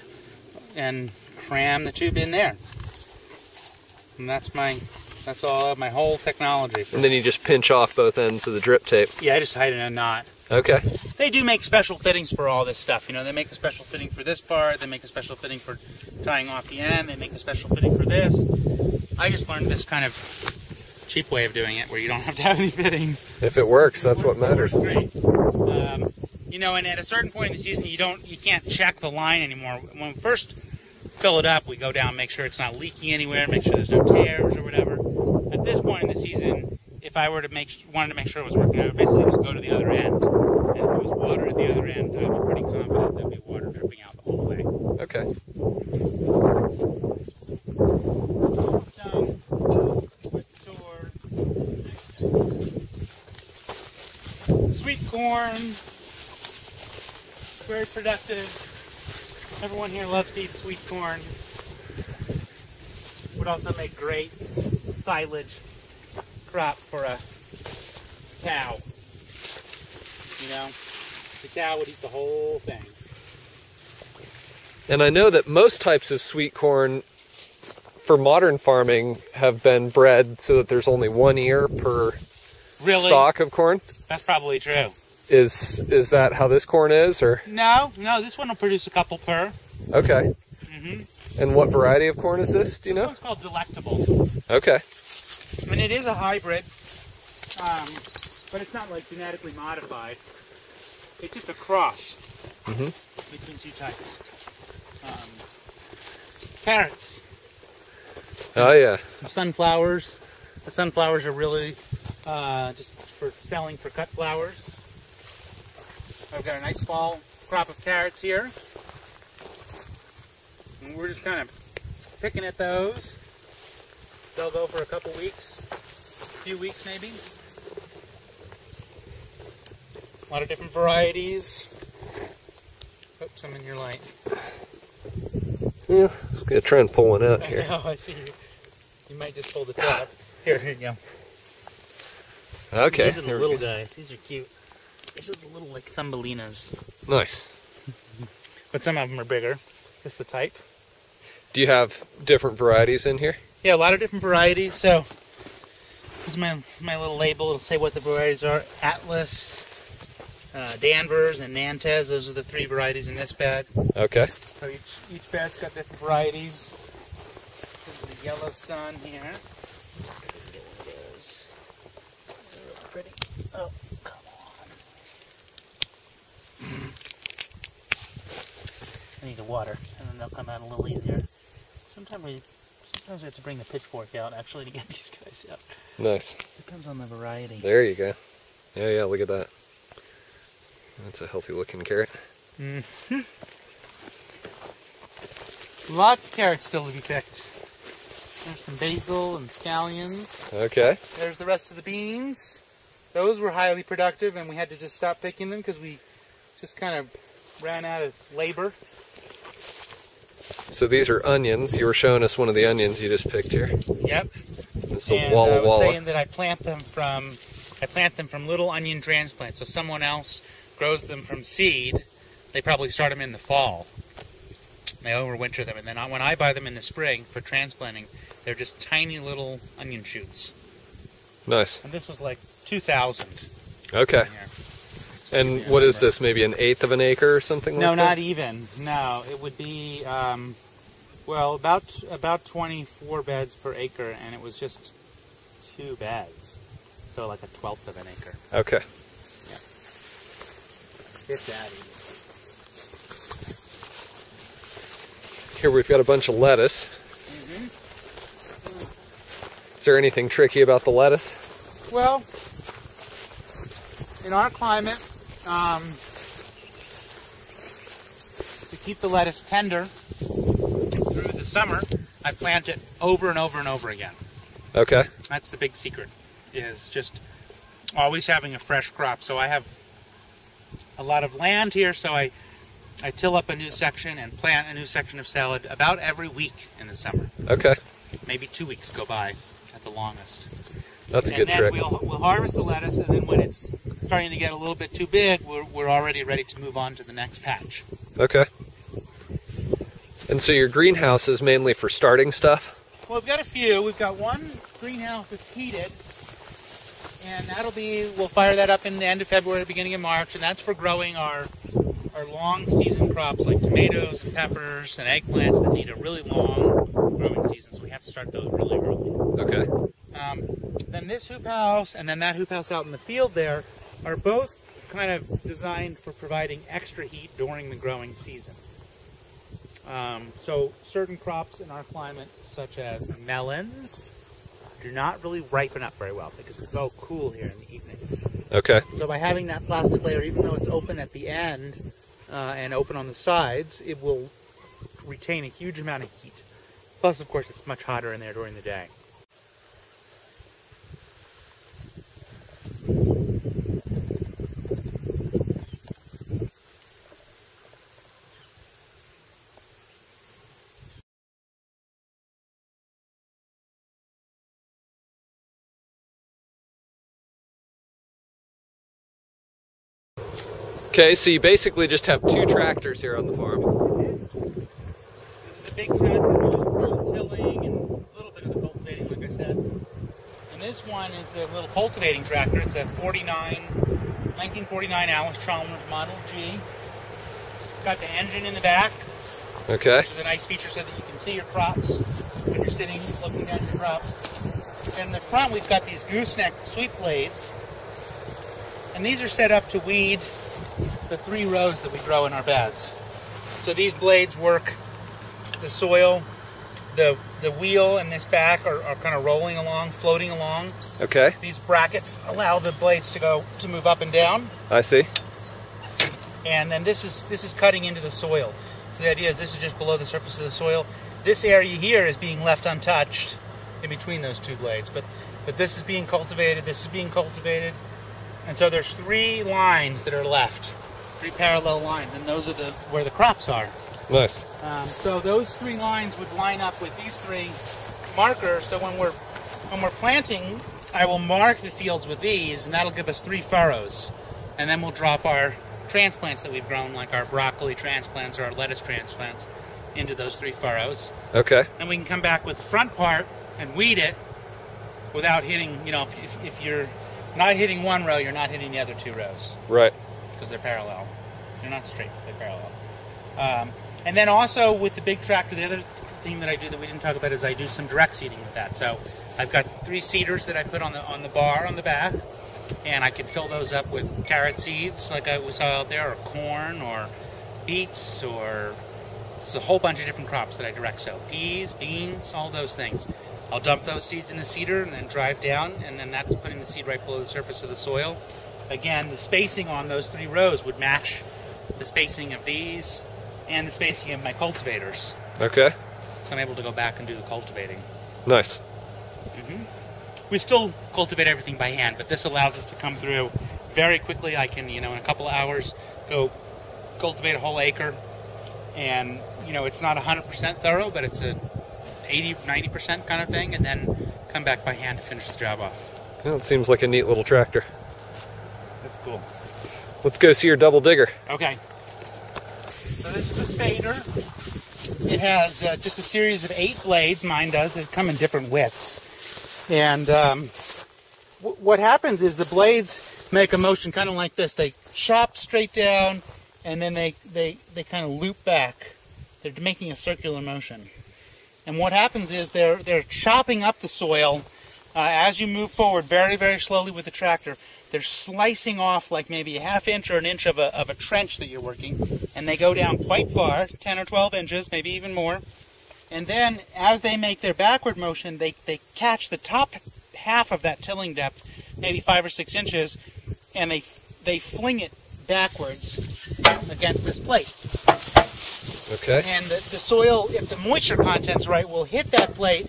and cram the tube in there. And that's my that's all of my whole technology. And then you just pinch off both ends of the drip tape. Yeah, I just hide it in a knot. Okay. They do make special fittings for all this stuff. You know, they make a special fitting for this part. They make a special fitting for tying off the end. They make a special fitting for this. I just learned this kind of cheap way of doing it, where you don't have to have any fittings. If it works, that's what matters. Great. Um, you know, and at a certain point in the season, you don't, you can't check the line anymore. When we first fill it up, we go down, make sure it's not leaking anywhere, make sure there's no tears or whatever. At this point in the season, if I were to make wanted to make sure it was working, I would basically just go to the other end. And if it was water at the other end, I'd be pretty confident there'd be water dripping out the whole way. Okay. Done with tour. Sweet corn, very productive. Everyone here loves to eat sweet corn. Would also make great silage crop for a cow. You know, the cow would eat the whole thing. And I know that most types of sweet corn for modern farming have been bred so that there's only one ear per Really? stalk of corn. That's probably true. Is is that how this corn is or No, no, this one will produce a couple per. okay. hmm And what variety of corn is this? Do you know? It's called delectable. Okay. I mean, it is a hybrid, um, but it's not like genetically modified. It's just a cross hmm between two types. Um, carrots, Oh yeah. sunflowers. The sunflowers are really uh, just for selling for cut flowers. I've got a nice fall crop of carrots here. And we're just kind of picking at those. They'll go for a couple weeks, a few weeks maybe. A lot of different varieties. Oops, I'm in your light. Yeah. Let's gonna try and pull one out I here. know, I see you. You might just pull the top. Here, here you go. Okay. These are the little guys. These are cute. These are the little like thumbelinas. Nice. But some of them are bigger. Just the type. Do you have different varieties in here? Yeah, a lot of different varieties. So here's my here's my little label. It'll say what the varieties are. Atlas, uh, Danvers, and Nantes. Those are the three varieties in this bag. Okay. So each each bag's got different varieties. This is the yellow sun here. Get one of those. They're really pretty. Oh, come on. I need the water, and then they'll come out a little easier. Sometimes we, sometimes we have to bring the pitchfork out actually to get these guys out. Nice. Depends on the variety. There you go. Yeah, yeah, look at that. That's a healthy looking carrot. hmm Lots of carrots still to be picked. There's some basil and scallions. Okay. There's the rest of the beans. Those were highly productive, and we had to just stop picking them because we just kind of ran out of labor. So these are onions. You were showing us one of the onions you just picked here. Yep. It's a and Walla I was Walla. saying that I plant them from I plant them from little onion transplants. So someone else grows them from seed. They probably start them in the fall. They overwinter them, and then I- when I buy them in the spring for transplanting, they're just tiny little onion shoots. Nice. And this was like 2,000. Okay. And what is this? Maybe an eighth of an acre or something like that? No, like not that? even. No, it would be um, well about about 24 beds per acre, and it was just two beds, so like a twelfth of an acre. Okay. If that even. Here we've got a bunch of lettuce. Mm-hmm. Is there anything tricky about the lettuce? Well, in our climate, um, to keep the lettuce tender through the summer, I plant it over and over and over again. Okay. That's the big secret, is just always having a fresh crop. So I have a lot of land here, so I, I till up a new section and plant a new section of salad about every week in the summer. Okay. Maybe two weeks go by at the longest. That's a and good then trick. We'll, we'll harvest the lettuce, and then when it's starting to get a little bit too big, we're, we're already ready to move on to the next patch. Okay. And so your greenhouse is mainly for starting stuff? Well, we've got a few. We've got one greenhouse that's heated, and that'll be, we'll fire that up in the end of February, beginning of March, and that's for growing our, our long season crops like tomatoes and peppers and eggplants that need a really long growing season, so we have to start those really early. Okay. Um, then this hoop house and then that hoop house out in the field there are both kind of designed for providing extra heat during the growing season. Um, so certain crops in our climate, such as melons, do not really ripen up very well because it's all cool here in the evenings. Okay. So by having that plastic layer, even though it's open at the end uh, and open on the sides, it will retain a huge amount of heat. Plus, of course, it's much hotter in there during the day. Okay, so you basically just have two tractors here on the farm. This is a big tractor for tilling and a little bit of the cultivating, like I said. And this one is the little cultivating tractor. It's a 49, 1949 Allis-Chalmers Model G. Got the engine in the back, Okay. which is a nice feature so that you can see your crops when you're sitting looking at your crops. And in the front, we've got these gooseneck sweep blades. And these are set up to weed the three rows that we grow in our beds. So these blades work the soil, the the wheel and this back are, are kind of rolling along, floating along. Okay. These brackets allow the blades to go to move up and down. I see. And then this is this is cutting into the soil. So the idea is this is just below the surface of the soil. This area here is being left untouched in between those two blades. But but this is being cultivated, this is being cultivated. And so there's three lines that are left. Three parallel lines, and those are the where the crops are. Nice. Um, so those three lines would line up with these three markers. So when we're when we're planting, I will mark the fields with these, and that'll give us three furrows. And then we'll drop our transplants that we've grown, like our broccoli transplants or our lettuce transplants, into those three furrows. Okay. And we can come back with the front part and weed it without hitting. You know, if, if, if you're not hitting one row, you're not hitting the other two rows Right. because they're parallel. They're not straight, they're parallel. Um, and then also with the big tractor, the other thing that I do that we didn't talk about is I do some direct seeding with that. So I've got three seeders that I put on the on the bar on the back, and I can fill those up with carrot seeds like I was out there, or corn, or beets, or it's a whole bunch of different crops that I direct sow. Peas, beans, all those things. I'll dump those seeds in the seeder and then drive down, and then that's putting the seed right below the surface of the soil. Again, the spacing on those three rows would match the spacing of these and the spacing of my cultivators. Okay. So I'm able to go back and do the cultivating. Nice. hmm We still cultivate everything by hand, but this allows us to come through very quickly. I can, you know, in a couple of hours, go cultivate a whole acre. And, you know, it's not 100% thorough, but it's a 80, 90% kind of thing, and then come back by hand to finish the job off. Well, it seems like a neat little tractor. That's cool. Let's go see your double digger. Okay. So this is a spader. It has uh, just a series of eight blades. Mine does. They come in different widths. And um, what happens is the blades make a motion kind of like this. They chop straight down, and then they, they, they kind of loop back. They're making a circular motion. And what happens is they're, they're chopping up the soil uh, as you move forward very, very slowly with the tractor. They're slicing off like maybe a half inch or an inch of a, of a trench that you're working, and they go down quite far 10 or 12 inches, maybe even more. And then as they make their backward motion, they, they catch the top half of that tilling depth, maybe five or six inches, and they, they fling it backwards against this plate. Okay. And the, the soil, if the moisture content's right, will hit that plate,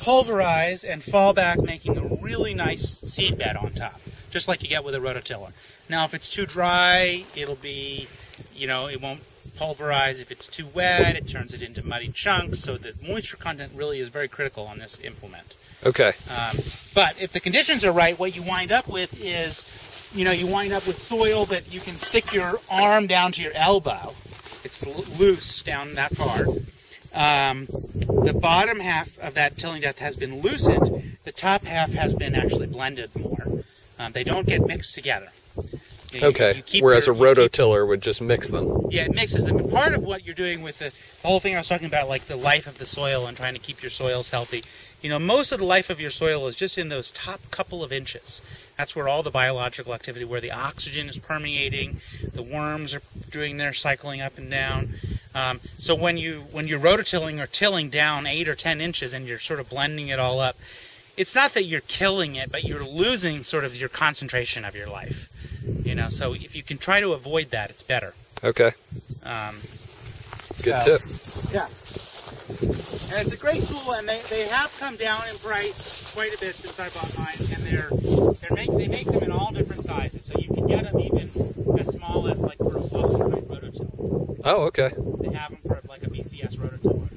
pulverize, and fall back, making a really nice seed bed on top, just like you get with a rototiller. Now, if it's too dry, it'll be, you know, it won't pulverize. If it's too wet, it turns it into muddy chunks. So the moisture content really is very critical on this implement. Okay. Um, but if the conditions are right, what you wind up with is, you know, you wind up with soil that you can stick your arm down to your elbow. It's loose down that far. Um, the bottom half of that tilling depth has been loosened. The top half has been actually blended more. Um, they don't get mixed together. You know, you- Okay. you keep Whereas your- a you rototiller would just mix them. yeah, it mixes them. And part of what you're doing with the, the whole thing I was talking about, like the life of the soil and trying to keep your soils healthy, you know, most of the life of your soil is just in those top couple of inches. That's where all the biological activity, where the oxygen is permeating, the worms are doing their cycling up and down. Um, so when you when you're rototilling or tilling down eight or ten inches and you're sort of blending it all up, it's not that you're killing it, but you're losing sort of your concentration of your life. You know, so if you can try to avoid that, it's better. Okay. Um, Good so- tip. Yeah. And it's a great tool, and they, they have come down in price quite a bit since I bought mine, and they're they're make they make them in all different sizes, so you can get them even as small as like for a Foster type rototiller. Oh, okay. They have them for like a BCS rototiller.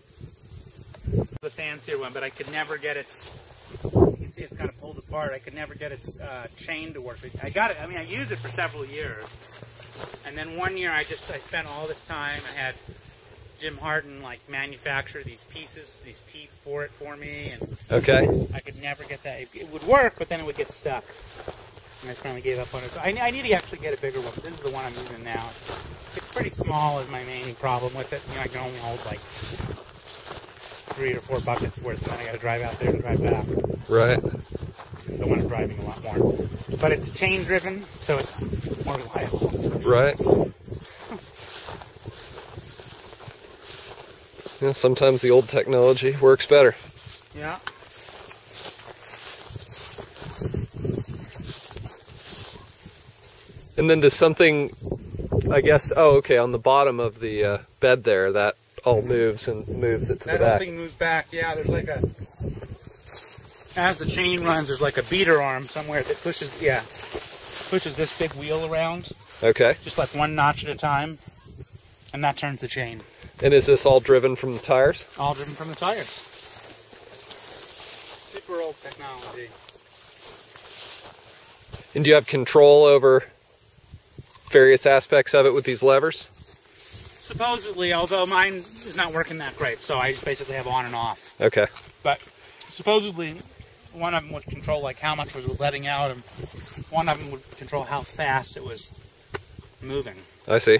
The fancier one, but I could never get its. You can see it's kind of pulled apart. I could never get its uh, chain to work. I got it. I mean, I used it for several years, And then one year I just I spent all this time. I had Jim Harden like manufacture these pieces, these teeth for it for me, and Okay. I could never get that. It, would work, but then it would get stuck. And I finally gave up on it. So I, I need to actually get a bigger one. This is the one I'm using now. It's pretty small is my main problem with it. You know, I can only hold like three or four buckets worth, and then I got to drive out there and drive back. Right. The one driving a lot more. But it's chain driven, so it's more reliable. Right. Yeah, sometimes the old technology works better. Yeah. And then does something, I guess, oh, okay, on the bottom of the uh, bed there, that all moves and moves it to That the back. thing moves back. Yeah, there's like a as the chain runs, there's like a beater arm somewhere that pushes. Yeah, pushes this big wheel around, Okay. just like one notch at a time, and that turns the chain. And is this all driven from the tires? All driven from the tires. Super old technology. And do you have control over various aspects of it with these levers? Supposedly, although mine is not working that great, so I just basically have on and off. Okay. But supposedly, one of them would control like how much was letting out, and one of them would control how fast it was moving. I see.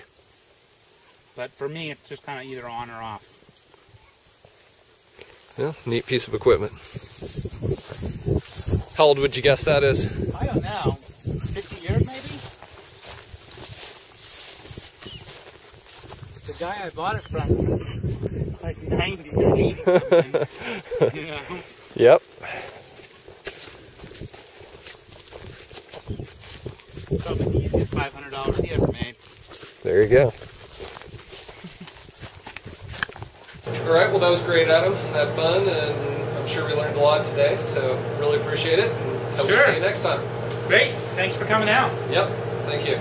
But for me, it's just kind of either on or off. Yeah, neat piece of equipment. How old would you guess that is? I don't know, 50 years maybe? The guy I bought it from was like 90 or 80 something. you know? Yep. Probably the easiest $500 he ever made. There you go. All right, well, that was great, Adam. Had fun, and I'm sure we learned a lot today, so really appreciate it. And until we see you next time. Great, thanks for coming out. Yep, thank you.